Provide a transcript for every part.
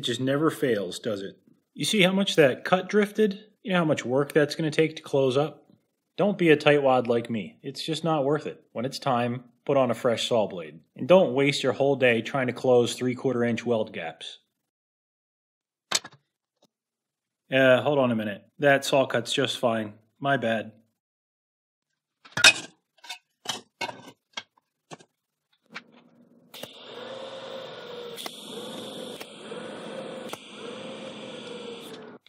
just never fails, does it? You see how much that cut drifted? You know how much work that's going to take to close up? Don't be a tightwad like me. It's just not worth it. When it's time, put on a fresh saw blade. And don't waste your whole day trying to close 3 quarter inch weld gaps. Uh, hold on a minute. That saw cut's just fine. My bad.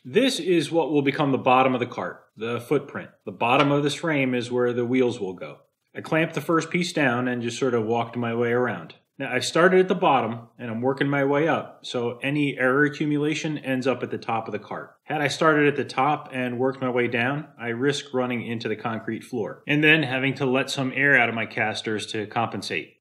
This is what will become the bottom of the cart, the footprint. The bottom of this frame is where the wheels will go. I clamped the first piece down and just sort of walked my way around. Now I started at the bottom and I'm working my way up, so any error accumulation ends up at the top of the cart. Had I started at the top and worked my way down, I risk running into the concrete floor and then having to let some air out of my casters to compensate.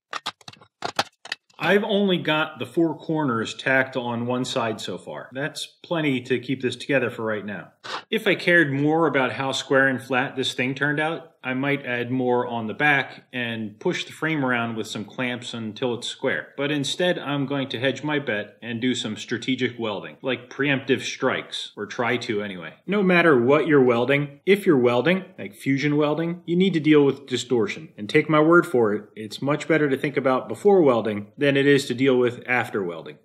I've only got the four corners tacked on one side so far. That's plenty to keep this together for right now. If I cared more about how square and flat this thing turned out, I might add more on the back and push the frame around with some clamps until it's square. But instead, I'm going to hedge my bet and do some strategic welding, like preemptive strikes, or try to anyway. No matter what you're welding, if you're welding, like fusion welding, you need to deal with distortion. And take my word for it, it's much better to think about before welding than it is to deal with after welding.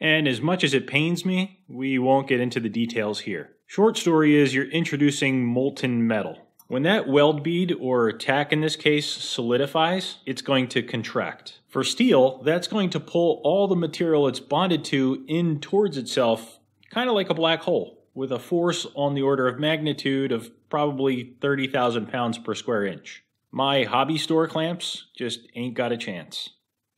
And as much as it pains me, we won't get into the details here. Short story is you're introducing molten metal. When that weld bead, or tack in this case, solidifies, it's going to contract. For steel, that's going to pull all the material it's bonded to in towards itself, kind of like a black hole, with a force on the order of magnitude of probably 30,000 pounds per square inch. My hobby store clamps just ain't got a chance.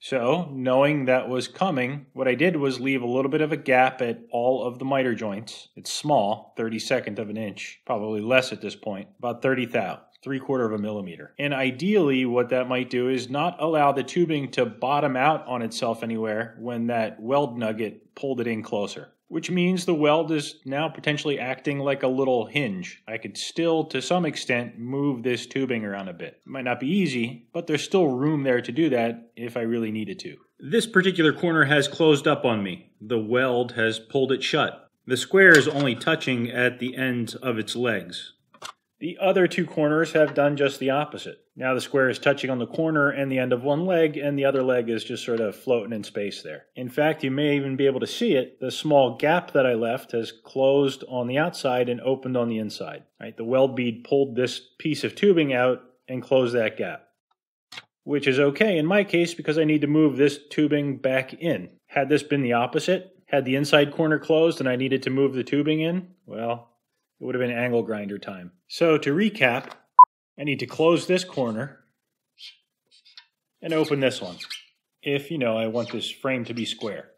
So, knowing that was coming, what I did was leave a little bit of a gap at all of the miter joints. It's small, 32nd of an inch, probably less at this point, about 30 thou, three quarter of a millimeter. And ideally, what that might do is not allow the tubing to bottom out on itself anywhere when that weld nugget pulled it in closer which means the weld is now potentially acting like a little hinge. I could still, to some extent, move this tubing around a bit. It might not be easy, but there's still room there to do that if I really needed to. This particular corner has closed up on me. The weld has pulled it shut. The square is only touching at the end of its legs. The other two corners have done just the opposite. Now the square is touching on the corner and the end of one leg, and the other leg is just sort of floating in space there. In fact, you may even be able to see it. The small gap that I left has closed on the outside and opened on the inside. Right? The weld bead pulled this piece of tubing out and closed that gap. Which is okay in my case because I need to move this tubing back in. Had this been the opposite, had the inside corner closed and I needed to move the tubing in, well, it would have been angle grinder time. So to recap, I need to close this corner and open this one if, you know, I want this frame to be square.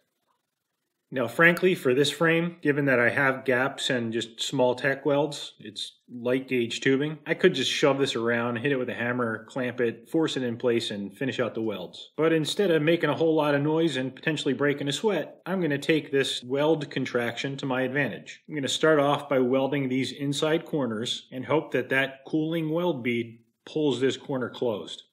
Now, frankly, for this frame, given that I have gaps and just small tack welds, it's light gauge tubing, I could just shove this around, hit it with a hammer, clamp it, force it in place, and finish out the welds. But instead of making a whole lot of noise and potentially breaking a sweat, I'm going to take this weld contraction to my advantage. I'm going to start off by welding these inside corners and hope that that cooling weld bead pulls this corner closed.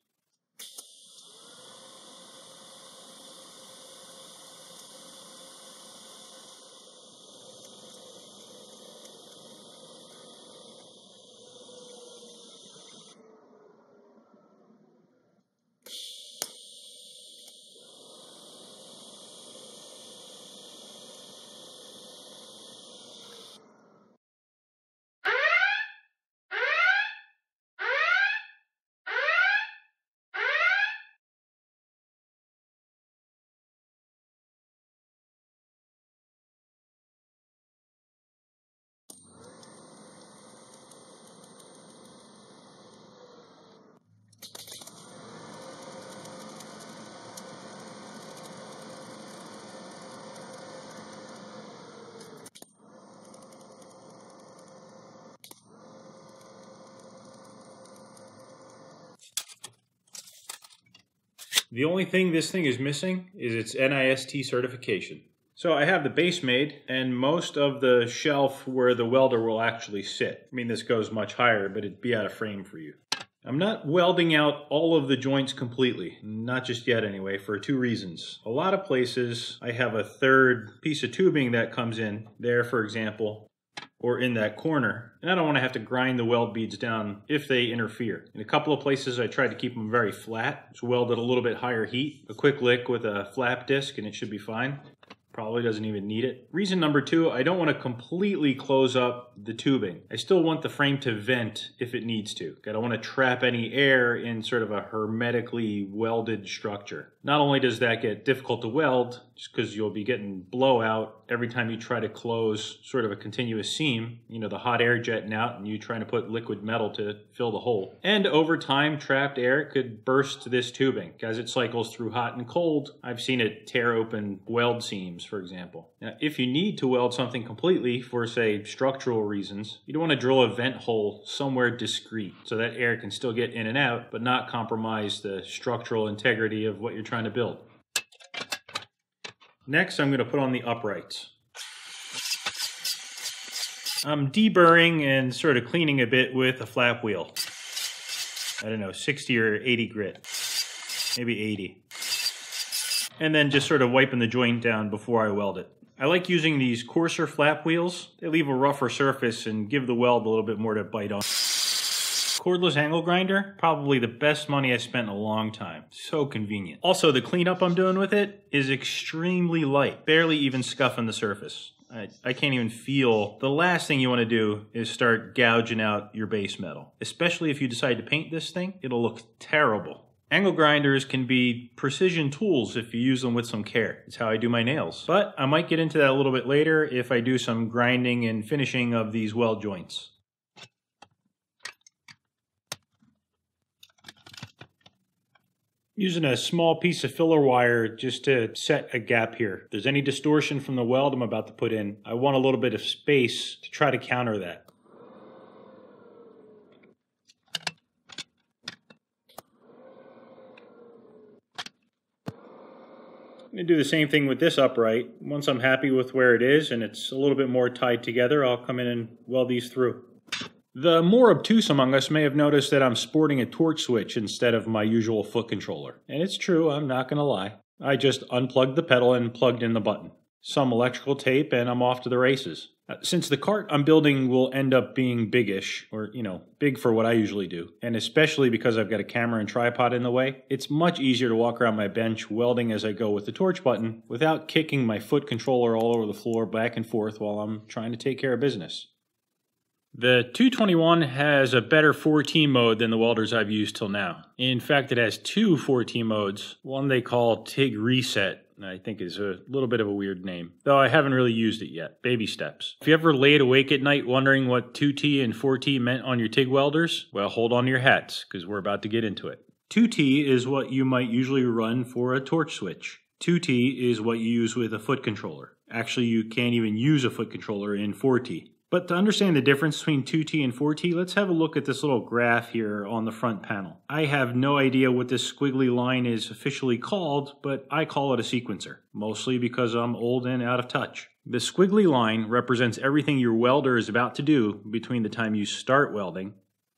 The only thing this thing is missing is its NIST certification. So I have the base made and most of the shelf where the welder will actually sit. I mean, this goes much higher, but it'd be out of frame for you. I'm not welding out all of the joints completely, not just yet anyway, for two reasons. A lot of places I have a third piece of tubing that comes in there, for example, or in that corner. And I don't want to have to grind the weld beads down if they interfere. In a couple of places I tried to keep them very flat. Just weld at a little bit higher heat. A quick lick with a flap disc and it should be fine. Probably doesn't even need it. Reason number two, I don't want to completely close up the tubing. I still want the frame to vent if it needs to. I don't want to trap any air in sort of a hermetically welded structure. Not only does that get difficult to weld, just because you'll be getting blowout every time you try to close sort of a continuous seam, you know, the hot air jetting out and you trying to put liquid metal to fill the hole. And over time, trapped air could burst this tubing. As it cycles through hot and cold, I've seen it tear open weld seams, for example. Now, if you need to weld something completely for, say, structural reasons, you don't want to drill a vent hole somewhere discreet so that air can still get in and out, but not compromise the structural integrity of what you're trying to build. Next, I'm going to put on the uprights. I'm deburring and sort of cleaning a bit with a flap wheel. I don't know, 60 or 80 grit. Maybe 80. And then just sort of wiping the joint down before I weld it. I like using these coarser flap wheels. They leave a rougher surface and give the weld a little bit more to bite on. Cordless angle grinder, probably the best money I spent in a long time. So convenient. Also, the cleanup I'm doing with it is extremely light, barely even scuffing the surface. I, I can't even feel. The last thing you want to do is start gouging out your base metal. Especially if you decide to paint this thing, it'll look terrible. Angle grinders can be precision tools if you use them with some care. It's how I do my nails. But I might get into that a little bit later if I do some grinding and finishing of these weld joints. Using a small piece of filler wire just to set a gap here. If there's any distortion from the weld I'm about to put in, I want a little bit of space to try to counter that. I'm going to do the same thing with this upright. Once I'm happy with where it is and it's a little bit more tied together, I'll come in and weld these through. The more obtuse among us may have noticed that I'm sporting a torch switch instead of my usual foot controller. And it's true, I'm not going to lie. I just unplugged the pedal and plugged in the button. Some electrical tape and I'm off to the races. Uh, since the cart I'm building will end up being biggish, or, you know, big for what I usually do, and especially because I've got a camera and tripod in the way, it's much easier to walk around my bench welding as I go with the torch button without kicking my foot controller all over the floor back and forth while I'm trying to take care of business. The 221 has a better 4T mode than the welders I've used till now. In fact, it has two 4T modes. One they call TIG Reset, and I think is a little bit of a weird name, though I haven't really used it yet. Baby steps. If you ever laid awake at night wondering what 2T and 4T meant on your TIG welders, well, hold on to your hats, because we're about to get into it. 2T is what you might usually run for a torch switch. 2T is what you use with a foot controller. Actually, you can't even use a foot controller in 4T. But to understand the difference between 2T and 4T, let's have a look at this little graph here on the front panel. I have no idea what this squiggly line is officially called, but I call it a sequencer, mostly because I'm old and out of touch. The squiggly line represents everything your welder is about to do between the time you start welding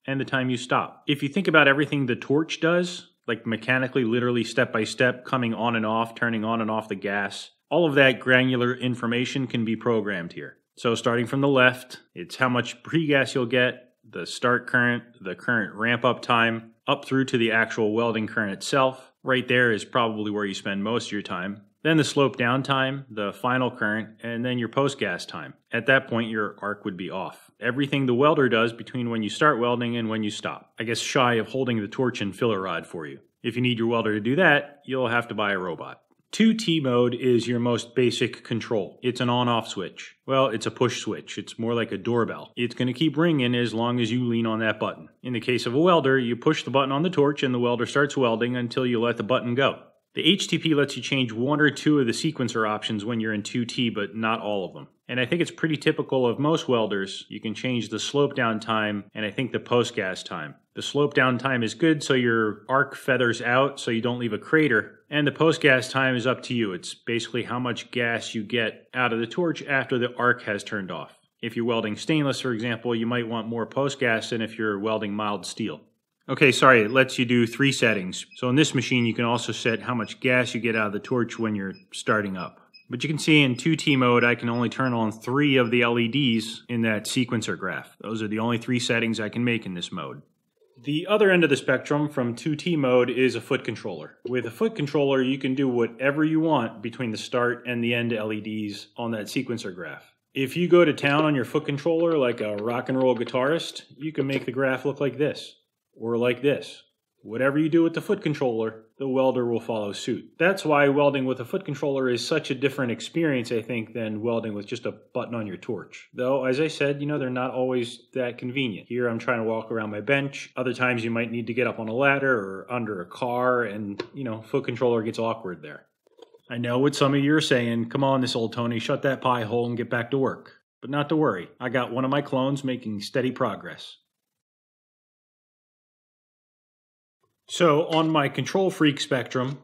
and the time you stop. If you think about everything the torch does, like mechanically, literally step by step, coming on and off, turning on and off the gas, all of that granular information can be programmed here. So starting from the left, it's how much pre-gas you'll get, the start current, the current ramp up time, up through to the actual welding current itself. Right there is probably where you spend most of your time. Then the slope down time, the final current, and then your post gas time. At that point, your arc would be off. Everything the welder does between when you start welding and when you stop. I guess shy of holding the torch and filler rod for you. If you need your welder to do that, you'll have to buy a robot. 2T mode is your most basic control. It's an on off switch. Well, it's a push switch. It's more like a doorbell. It's going to keep ringing as long as you lean on that button. In the case of a welder, you push the button on the torch and the welder starts welding until you let the button go. The HTP lets you change one or two of the sequencer options when you're in 2T, but not all of them. And I think it's pretty typical of most welders. You can change the slope down time and I think the post gas time. The slope down time is good so your arc feathers out so you don't leave a crater. And the post gas time is up to you. It's basically how much gas you get out of the torch after the arc has turned off. If you're welding stainless, for example, you might want more post gas than if you're welding mild steel. Okay, sorry, it lets you do three settings. So in this machine, you can also set how much gas you get out of the torch when you're starting up. But you can see in 2T mode, I can only turn on three of the LEDs in that sequencer graph. Those are the only three settings I can make in this mode. The other end of the spectrum from 2T mode is a foot controller. With a foot controller, you can do whatever you want between the start and the end LEDs on that sequencer graph. If you go to town on your foot controller like a rock and roll guitarist, you can make the graph look like this, or like this. Whatever you do with the foot controller, the welder will follow suit. That's why welding with a foot controller is such a different experience, I think, than welding with just a button on your torch. Though, as I said, you know, they're not always that convenient. Here I'm trying to walk around my bench. Other times you might need to get up on a ladder or under a car and, you know, foot controller gets awkward there. I know what some of you are saying. Come on, this old Tony, shut that pie hole and get back to work. But not to worry. I got one of my clones making steady progress. So on my control freak spectrum,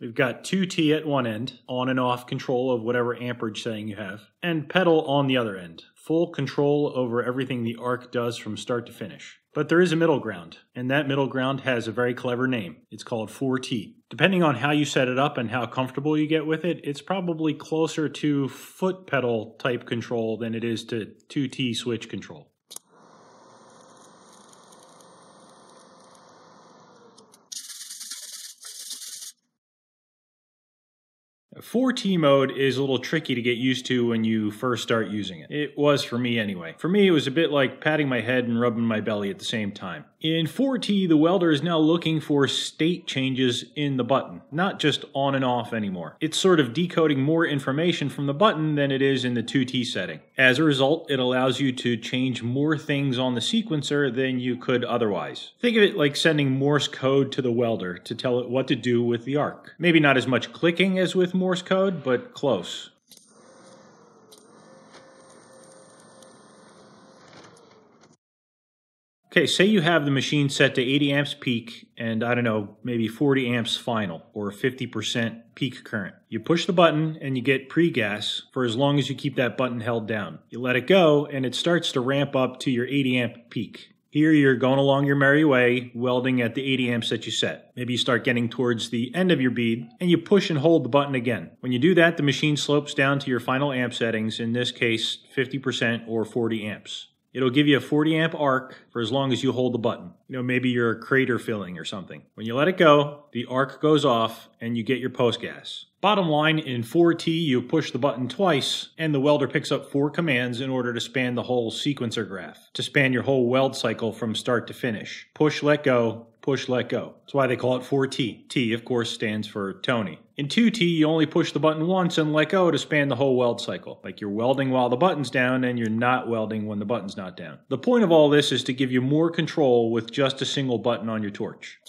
we've got 2T at one end, on and off control of whatever amperage setting you have, and pedal on the other end, full control over everything the arc does from start to finish. But there is a middle ground, and that middle ground has a very clever name. It's called 4T. Depending on how you set it up and how comfortable you get with it, it's probably closer to foot pedal type control than it is to 2T switch control. 4T mode is a little tricky to get used to when you first start using it. It was for me anyway. For me, it was a bit like patting my head and rubbing my belly at the same time. In 4T, the welder is now looking for state changes in the button, not just on and off anymore. It's sort of decoding more information from the button than it is in the 2T setting. As a result, it allows you to change more things on the sequencer than you could otherwise. Think of it like sending Morse code to the welder to tell it what to do with the arc. Maybe not as much clicking as with Morse code, but close. Okay, say you have the machine set to 80 amps peak and I don't know, maybe 40 amps final or 50% peak current. You push the button and you get pre-gas for as long as you keep that button held down. You let it go and it starts to ramp up to your 80 amp peak. Here you're going along your merry way, welding at the 80 amps that you set. Maybe you start getting towards the end of your bead and you push and hold the button again. When you do that, the machine slopes down to your final amp settings, in this case 50% or 40 amps. It'll give you a 40 amp arc for as long as you hold the button. You know, maybe you're crater filling or something. When you let it go, the arc goes off and you get your post gas. Bottom line, in 4T, you push the button twice, and the welder picks up four commands in order to span the whole sequencer graph, to span your whole weld cycle from start to finish. Push, let go, push, let go. That's why they call it 4T. T, of course, stands for Tony. In 2T, you only push the button once and let go to span the whole weld cycle. Like you're welding while the button's down and you're not welding when the button's not down. The point of all this is to give you more control with just a single button on your torch.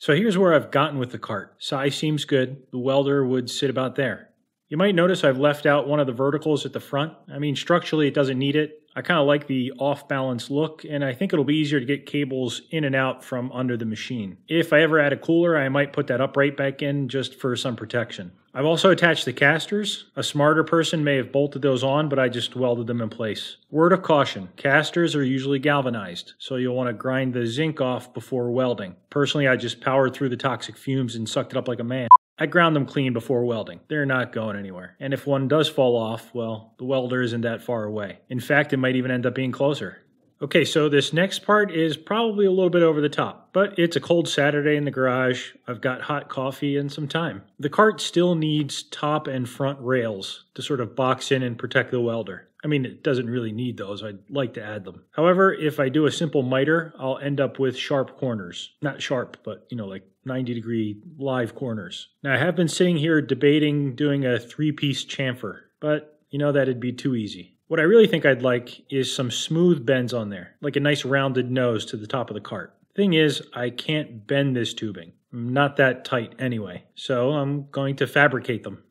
So here's where I've gotten with the cart. Size seems good. The welder would sit about there. You might notice I've left out one of the verticals at the front. I mean, structurally it doesn't need it. I kind of like the off balance look, and I think it'll be easier to get cables in and out from under the machine. If I ever add a cooler, I might put that upright back in just for some protection. I've also attached the casters. A smarter person may have bolted those on, but I just welded them in place. Word of caution, casters are usually galvanized, so you'll want to grind the zinc off before welding. Personally, I just powered through the toxic fumes and sucked it up like a man. I ground them clean before welding. They're not going anywhere. And if one does fall off, well, the welder isn't that far away. In fact, it might even end up being closer. Okay, so this next part is probably a little bit over the top, but it's a cold Saturday in the garage. I've got hot coffee and some time. The cart still needs top and front rails to sort of box in and protect the welder. I mean, it doesn't really need those. I'd like to add them. However, if I do a simple miter, I'll end up with sharp corners. Not sharp, but, you know, like 90 degree live corners. Now, I have been sitting here debating doing a three piece chamfer, but you know that'd be too easy. What I really think I'd like is some smooth bends on there, like a nice rounded nose to the top of the cart. Thing is, I can't bend this tubing. I'm not that tight anyway, so I'm going to fabricate them.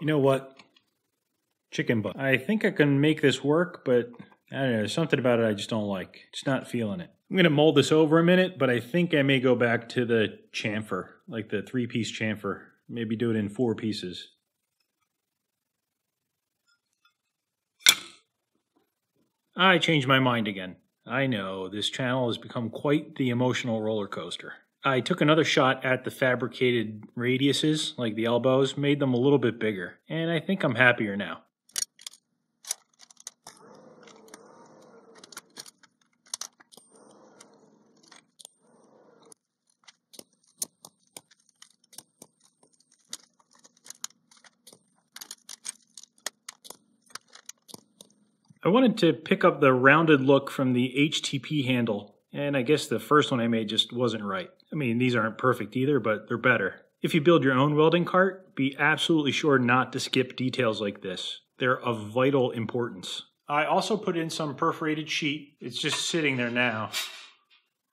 You know what? Chicken butt. I think I can make this work, but I don't know. There's something about it I just don't like. Just not feeling it. I'm going to mold this over a minute, but I think I may go back to the chamfer, like the three piece chamfer. Maybe do it in four pieces. I changed my mind again. I know, this channel has become quite the emotional roller coaster. I took another shot at the fabricated radiuses, like the elbows, made them a little bit bigger, and I think I'm happier now. I wanted to pick up the rounded look from the HTP handle, and I guess the first one I made just wasn't right. I mean, these aren't perfect either, but they're better. If you build your own welding cart, be absolutely sure not to skip details like this. They're of vital importance. I also put in some perforated sheet. It's just sitting there now.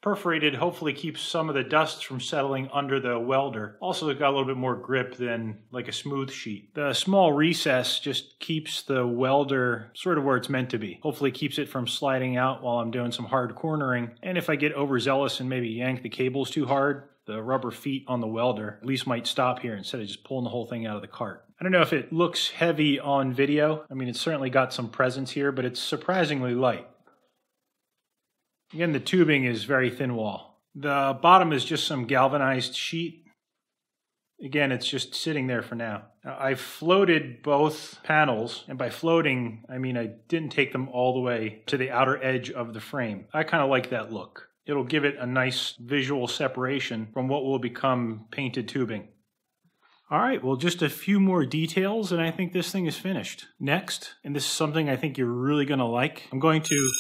Perforated hopefully keeps some of the dust from settling under the welder. Also, it got a little bit more grip than like a smooth sheet. The small recess just keeps the welder sort of where it's meant to be. Hopefully keeps it from sliding out while I'm doing some hard cornering. And if I get overzealous and maybe yank the cables too hard, the rubber feet on the welder at least might stop here instead of just pulling the whole thing out of the cart. I don't know if it looks heavy on video. I mean, it's certainly got some presence here, but it's surprisingly light. Again, the tubing is very thin wall. The bottom is just some galvanized sheet. Again, it's just sitting there for now. I floated both panels, and by floating, I mean I didn't take them all the way to the outer edge of the frame. I kind of like that look. It'll give it a nice visual separation from what will become painted tubing. All right, well, just a few more details, and I think this thing is finished. Next, and this is something I think you're really going to like, I'm going to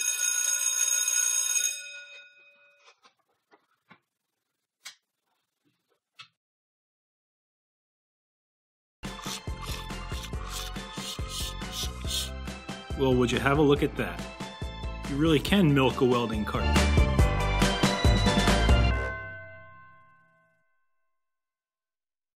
Well, would you have a look at that? You really can milk a welding cart.